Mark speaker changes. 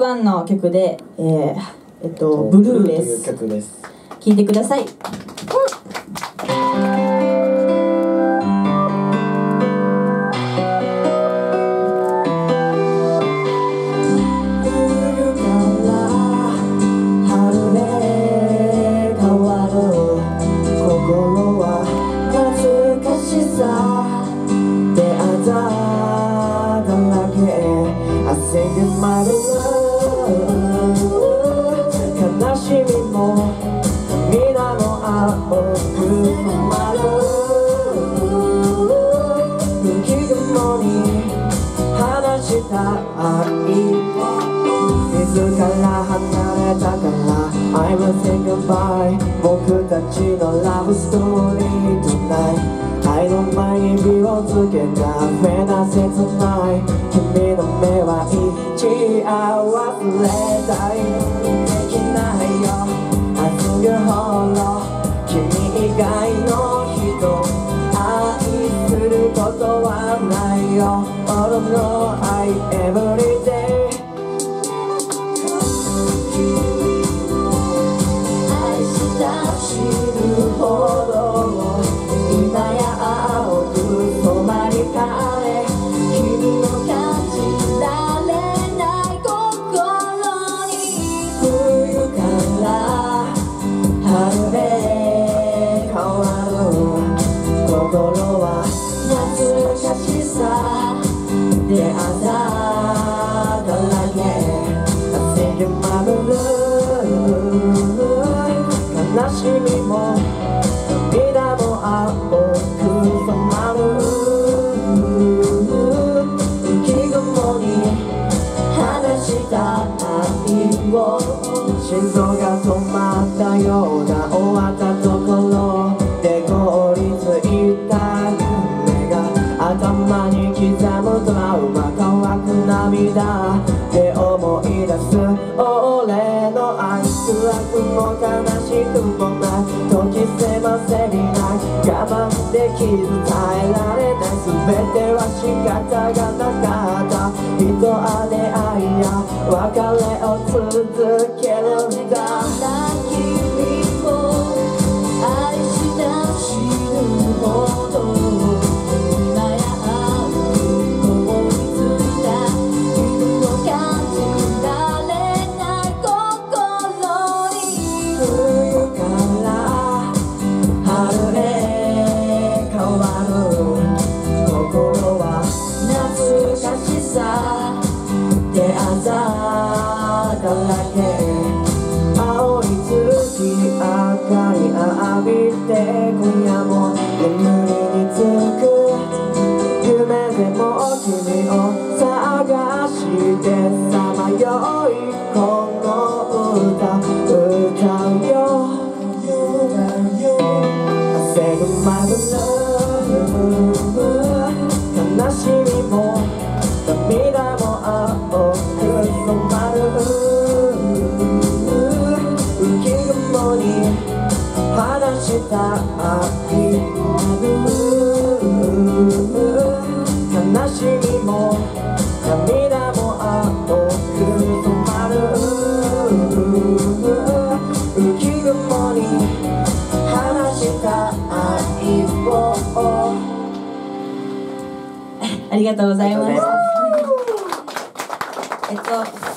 Speaker 1: ワンの曲で、えー、えっと、ブルーで
Speaker 2: という
Speaker 1: す。
Speaker 2: 曲です。
Speaker 1: 聴いてください。
Speaker 2: 冬から春へ変わるした愛自ら離れたから I will say goodbye 僕たちのラブストーリー tonight 愛の前に火をつけたフェな切ない君の目は一夜忘れたいことはないよ All of no I every day を心臓が止まったような終わったところで凍りついた夢が頭に刻むトラウマ乾く涙で思い出す。俺の愛辛くも悲しくもない時せませにない我慢できず耐えられない全ては仕方がなかった。別れを続けるんだ君をだけ青い月明かり浴びて今夜も眠りにつく夢でも君を探してさまよいこの歌歌うよ汗ぐまる
Speaker 1: ありがとうございました。えっと